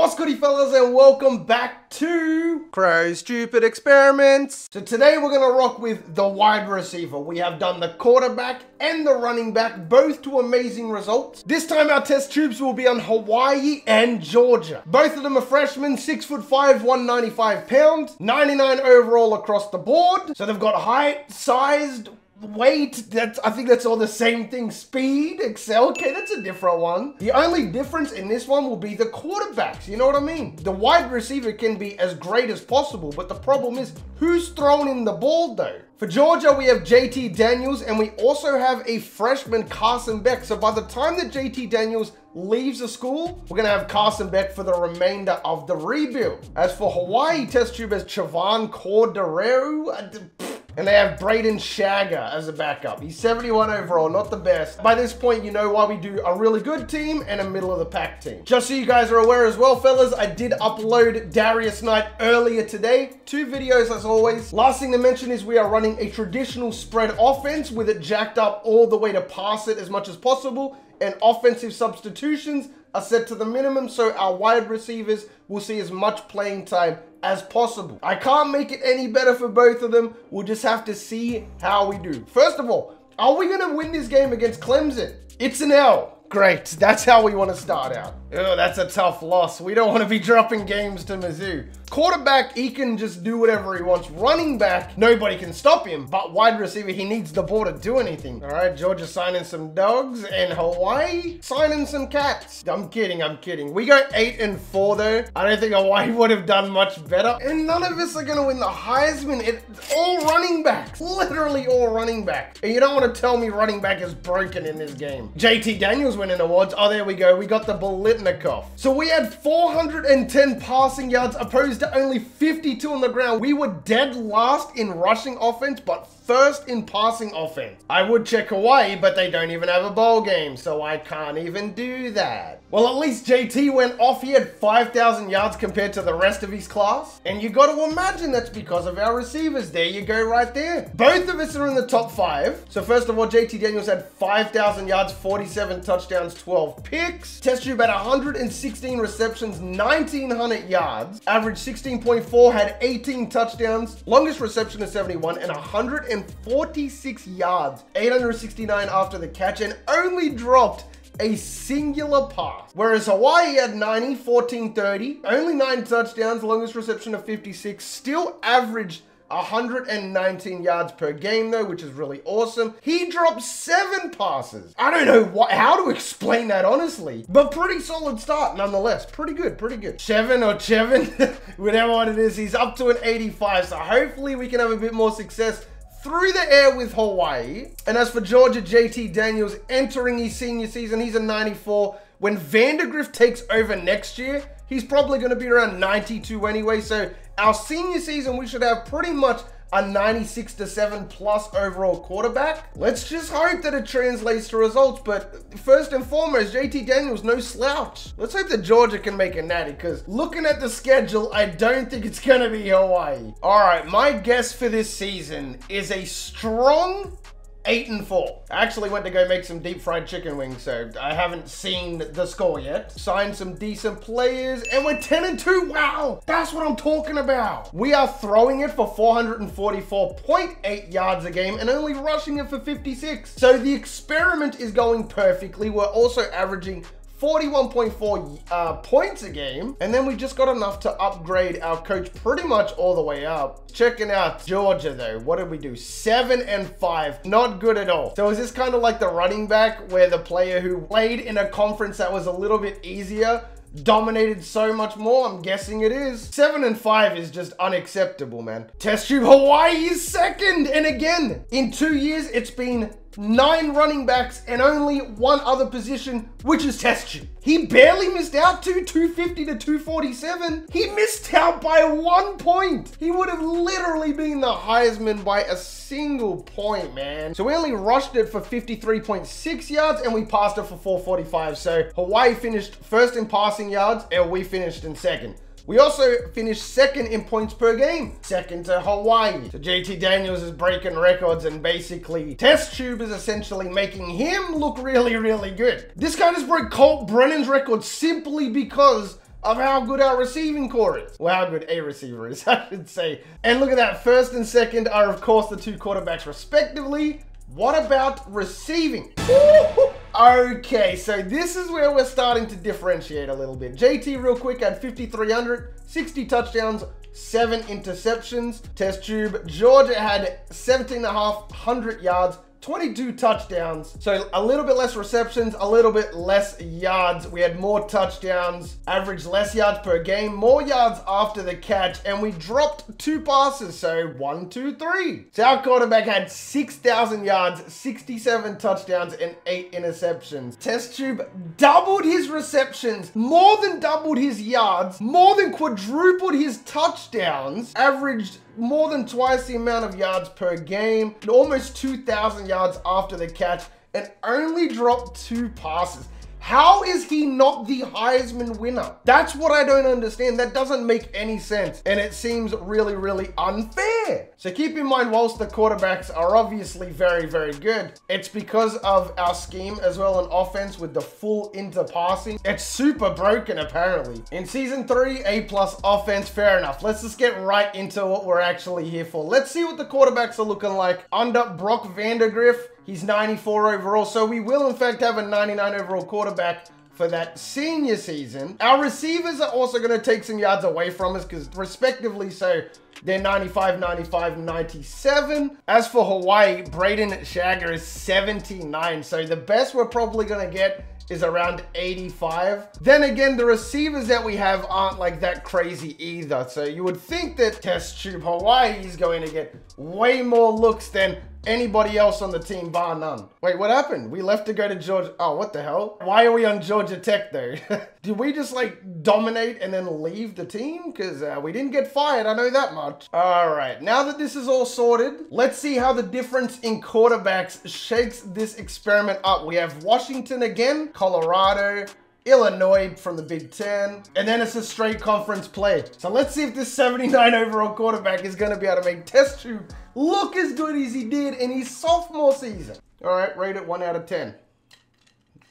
What's goody fellas and welcome back to Crowe Stupid Experiments. So today we're gonna rock with the wide receiver. We have done the quarterback and the running back, both to amazing results. This time our test tubes will be on Hawaii and Georgia. Both of them are freshmen, six foot five, 195 pounds, 99 overall across the board. So they've got height, sized, Weight, that's I think that's all the same thing. Speed, excel, okay, that's a different one. The only difference in this one will be the quarterbacks, you know what I mean? The wide receiver can be as great as possible, but the problem is who's throwing in the ball though? For Georgia, we have JT Daniels and we also have a freshman Carson Beck. So by the time that JT Daniels leaves the school, we're gonna have Carson Beck for the remainder of the rebuild. As for Hawaii, test tube as Chevan Cordeiro. Uh, And they have Brayden Schager as a backup. He's 71 overall, not the best. By this point, you know why we do a really good team and a middle of the pack team. Just so you guys are aware as well, fellas, I did upload Darius Knight earlier today. Two videos as always. Last thing to mention is we are running a traditional spread offense with it jacked up all the way to pass it as much as possible and offensive substitutions are set to the minimum so our wide receivers will see as much playing time as possible. I can't make it any better for both of them. We'll just have to see how we do. First of all, are we going to win this game against Clemson? It's an L. Great. That's how we want to start out. Oh, that's a tough loss. We don't want to be dropping games to Mizzou. Quarterback, he can just do whatever he wants. Running back, nobody can stop him. But wide receiver, he needs the ball to do anything. All right, Georgia signing some dogs and Hawaii signing some cats. I'm kidding, I'm kidding. We go eight and four though. I don't think Hawaii would have done much better. And none of us are gonna win the Heisman. It's all running backs, literally all running back. And you don't want to tell me running back is broken in this game. JT Daniels winning awards. Oh, there we go. We got the Biletnikoff. So we had 410 passing yards opposed to only 52 on the ground. We were dead last in rushing offense, but first in passing offense. I would check Hawaii, but they don't even have a bowl game, so I can't even do that. Well, at least JT went off. He had 5,000 yards compared to the rest of his class. And you got to imagine that's because of our receivers. There you go right there. Both of us are in the top five. So first of all, JT Daniels had 5,000 yards, 47 touchdowns, 12 picks. Test tube had 116 receptions, 1,900 yards. Average 16.4, had 18 touchdowns. Longest reception is 71 and 146 yards. 869 after the catch and only dropped a singular pass. Whereas Hawaii had 90, 14, 30, only nine touchdowns, longest reception of 56, still averaged 119 yards per game though, which is really awesome. He dropped seven passes. I don't know what, how to explain that honestly, but pretty solid start nonetheless. Pretty good, pretty good. Chevin or Chevin, whatever it is, he's up to an 85. So hopefully we can have a bit more success through the air with Hawaii. And as for Georgia, JT Daniels entering his senior season, he's a 94. When Vandagriff takes over next year, he's probably going to be around 92 anyway. So our senior season, we should have pretty much a 96 to 7 plus overall quarterback. Let's just hope that it translates to results. But first and foremost, JT Daniels, no slouch. Let's hope that Georgia can make a natty because looking at the schedule, I don't think it's going to be Hawaii. All right, my guess for this season is a strong eight and four. I actually went to go make some deep fried chicken wings, so I haven't seen the score yet. Signed some decent players, and we're 10 and two. Wow, that's what I'm talking about. We are throwing it for 444.8 yards a game and only rushing it for 56. So the experiment is going perfectly. We're also averaging 41.4 uh, points a game. And then we just got enough to upgrade our coach pretty much all the way up. Checking out Georgia though. What did we do? Seven and five. Not good at all. So is this kind of like the running back where the player who played in a conference that was a little bit easier dominated so much more? I'm guessing it is. Seven and five is just unacceptable, man. Test tube Hawaii is second. And again, in two years, it's been nine running backs and only one other position, which is test. He barely missed out to 250 to 247. He missed out by one point. He would have literally been the Heisman by a single point, man. So we only rushed it for 53.6 yards and we passed it for 445. So Hawaii finished first in passing yards and we finished in second. We also finished second in points per game, second to Hawaii. So JT Daniels is breaking records and basically Test Tube is essentially making him look really, really good. This guy just broke Colt Brennan's record simply because of how good our receiving corps is. Well, how good a receiver is, I should say. And look at that. First and second are, of course, the two quarterbacks respectively. What about receiving? Okay, so this is where we're starting to differentiate a little bit. JT, real quick, had 5,300, 60 touchdowns, seven interceptions. Test tube, Georgia had 17,500 yards, 22 touchdowns. So a little bit less receptions, a little bit less yards. We had more touchdowns, average less yards per game, more yards after the catch, and we dropped two passes. So one, two, three. So our quarterback had 6,000 yards, 67 touchdowns, and eight interceptions. Test tube doubled his receptions, more than doubled his yards, more than quadrupled his touchdowns, averaged more than twice the amount of yards per game, almost 2,000 yards after the catch, and only dropped two passes. How is he not the Heisman winner? That's what I don't understand. That doesn't make any sense. And it seems really, really unfair. So keep in mind, whilst the quarterbacks are obviously very, very good, it's because of our scheme as well an offense with the full inter passing. It's super broken, apparently. In season three, A plus offense, fair enough. Let's just get right into what we're actually here for. Let's see what the quarterbacks are looking like under Brock Vandagriff. He's 94 overall, so we will in fact have a 99 overall quarterback for that senior season. Our receivers are also going to take some yards away from us because respectively so they're 95, 95, 97. As for Hawaii, Brayden Schager is 79. So the best we're probably going to get is around 85. Then again, the receivers that we have aren't like that crazy either. So you would think that Test Tube Hawaii is going to get way more looks than anybody else on the team, bar none. Wait, what happened? We left to go to Georgia. Oh, what the hell? Why are we on Georgia Tech though? Did we just like dominate and then leave the team? Because uh, we didn't get fired, I know that much. All right, now that this is all sorted, let's see how the difference in quarterbacks shakes this experiment up. We have Washington again, Colorado, Illinois from the Big Ten, and then it's a straight conference play. So let's see if this 79 overall quarterback is going to be able to make Test Tube look as good as he did in his sophomore season. All right, rate it 1 out of 10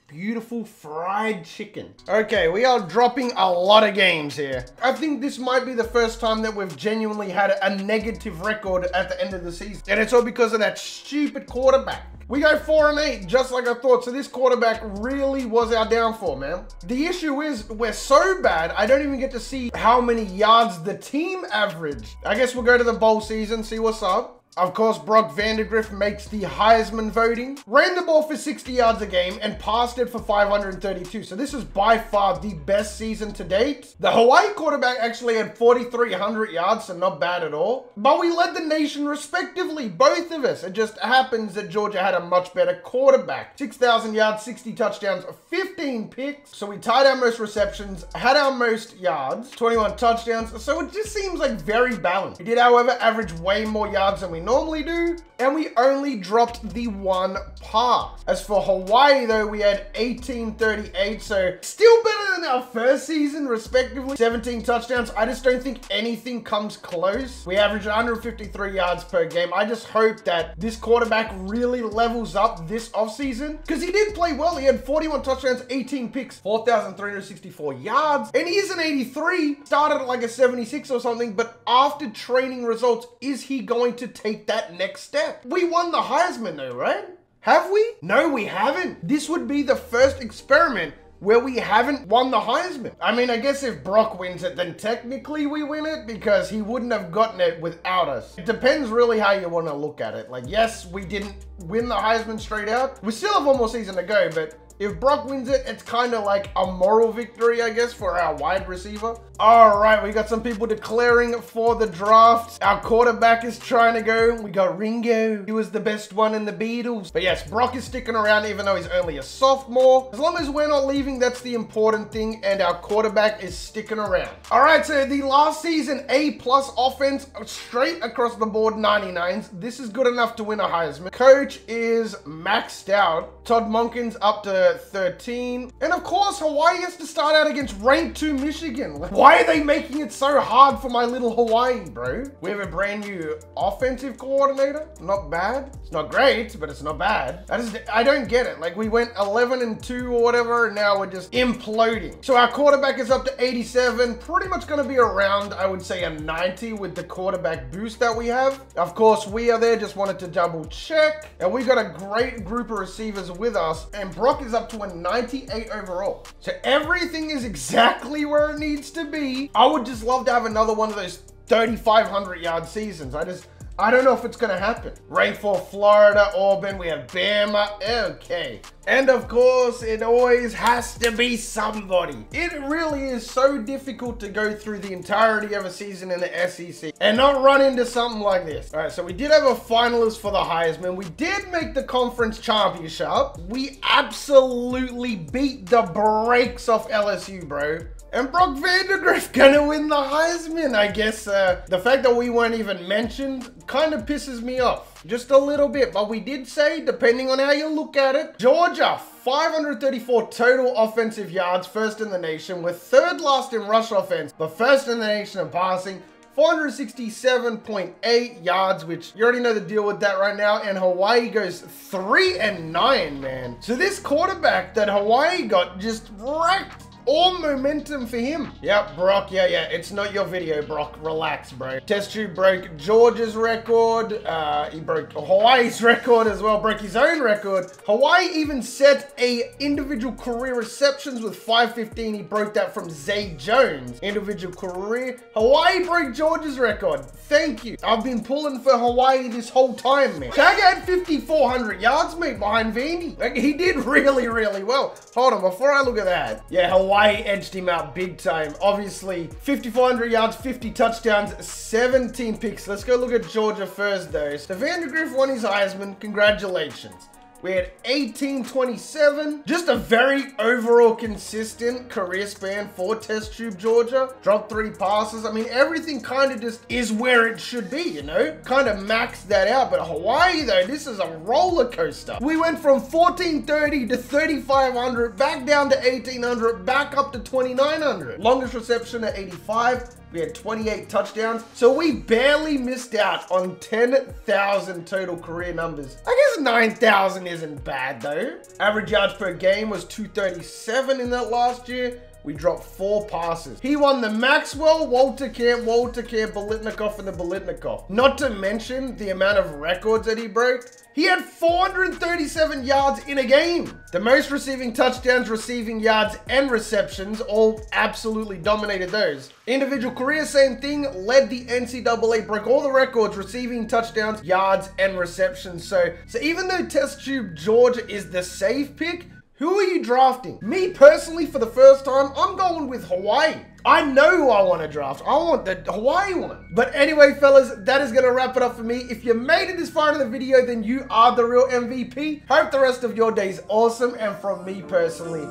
beautiful fried chicken. Okay, we are dropping a lot of games here. I think this might be the first time that we've genuinely had a negative record at the end of the season. And it's all because of that stupid quarterback. We go four and eight, just like I thought. So this quarterback really was our downfall, man. The issue is we're so bad, I don't even get to see how many yards the team averaged. I guess we'll go to the bowl season, see what's up. Of course, Brock Vandagriff makes the Heisman voting. Ran the ball for 60 yards a game and passed it for 532. So this is by far the best season to date. The Hawaii quarterback actually had 4,300 yards, so not bad at all. But we led the nation respectively, both of us. It just happens that Georgia had a much better quarterback. 6,000 yards, 60 touchdowns, 15 picks. So we tied our most receptions, had our most yards, 21 touchdowns. So it just seems like very balanced. We did, however, average way more yards than we normally do, and we only dropped the one pass. As for Hawaii, though, we had 1838, so still better than our first season, respectively. 17 touchdowns. I just don't think anything comes close. We averaged 153 yards per game. I just hope that this quarterback really levels up this offseason, because he did play well. He had 41 touchdowns, 18 picks, 4,364 yards, and he is an 83. Started at like a 76 or something, but after training results, is he going to take take that next step. We won the Heisman though, right? Have we? No, we haven't. This would be the first experiment where we haven't won the Heisman. I mean, I guess if Brock wins it, then technically we win it because he wouldn't have gotten it without us. It depends really how you want to look at it. Like, yes, we didn't win the Heisman straight out. We still have one more season to go, but if Brock wins it, it's kind of like a moral victory, I guess, for our wide receiver. All right, we got some people declaring for the draft. Our quarterback is trying to go. We got Ringo. He was the best one in the Beatles. But yes, Brock is sticking around even though he's only a sophomore. As long as we're not leaving, that's the important thing. And our quarterback is sticking around. All right, so the last season, A plus offense, straight across the board 99s. This is good enough to win a Heisman. Coach is maxed out. Todd Monken's up to number 13. And of course, Hawaii has to start out against ranked 2 Michigan. Why are they making it so hard for my little Hawaii, bro? We have a brand new offensive coordinator. Not bad. It's not great, but it's not bad. I just, I don't get it. Like we went 11 and 2 or whatever, and now we're just imploding. So our quarterback is up to 87. Pretty much going to be around, I would say, a 90 with the quarterback boost that we have. Of course, we are there. Just wanted to double check. And we got a great group of receivers with us. And Brock is to a 98 overall. So everything is exactly where it needs to be. I would just love to have another one of those 3,500 yard seasons. I just, I don't know if it's to happen. For Florida, Auburn, we have Bama. Okay. And of course, it always has to be somebody. It really is so difficult to go through the entirety of a season in the SEC and not run into something like this. All right, so we did have a finalist for the Heisman. We did make the conference championship. We absolutely beat the brakes off LSU, bro. And Brock Vandagriff gonna win the Heisman. I guess uh, the fact that we weren't even mentioned kind of pisses me off. Just a little bit. But we did say, depending on how you look at it, Georgia, 534 total offensive yards, first in the nation. We're third last in rush offense, but first in the nation in passing. 467.8 yards, which you already know the deal with that right now. And Hawaii goes three and nine, man. So this quarterback that Hawaii got just wrecked all momentum for him. Yep, Brock, yeah, yeah. It's not your video, Brock. Relax, bro. Test tube broke George's record. Uh, he broke Hawaii's record as well. Broke his own record. Hawaii even set a individual career receptions with 515. He broke that from Zay Jones. Individual career. Hawaii broke George's record. Thank you. I've been pulling for Hawaii this whole time, man. Chag had 5,400 yards, mate, behind Vandy. Like, he did really, really well. Hold on, before I look at that. Yeah, Hawaii Hawaii edged him out big time. Obviously, 5,400 yards, 50 touchdowns, 17 picks. Let's go look at Georgia first, though. So Vandagriff won his Heisman. Congratulations. We had 1827. Just a very overall consistent career span for Test Tube Georgia. Dropped three passes. I mean, everything kind of just is where it should be, you know? Kind of maxed that out. But Hawaii, though, this is a roller coaster. We went from 1430 to 3500, back down to 1800, back up to 2900. Longest reception at 85. We had 28 touchdowns. So we barely missed out on 10,000 total career numbers. I guess 9,000 isn't bad though. Average yards per game was 237 in that last year. We dropped four passes. He won the Maxwell, Walter Camp, Walter Camp, Biletnikoff, and the Biletnikoff. Not to mention the amount of records that he broke. He had 437 yards in a game. The most receiving touchdowns, receiving yards, and receptions all absolutely dominated those. Individual career, same thing, led the NCAA, broke all the records, receiving touchdowns, yards, and receptions. So, so even though Test Tube Georgia is the safe pick, who are you drafting? Me personally, for the first time, I'm going with Hawaii. I know who I want to draft. I want the Hawaii one. But anyway, fellas, that is going to wrap it up for me. If you made it this far in the video, then you are the real MVP. Hope the rest of your day is awesome. And from me personally,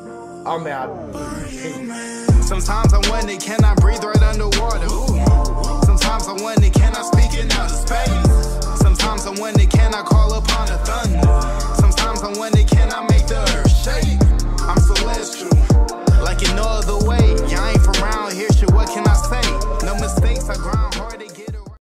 I'm out. Sometimes I wonder, can I breathe right underwater? Ooh. Sometimes I wonder, can I speak in outer space? Sometimes I wonder, can I call upon the thunder? Sometimes I wonder, can I make gangster shape. I'm celestial, like in no other way. I ain't from around here, shit, what can I say? No mistakes, I grind.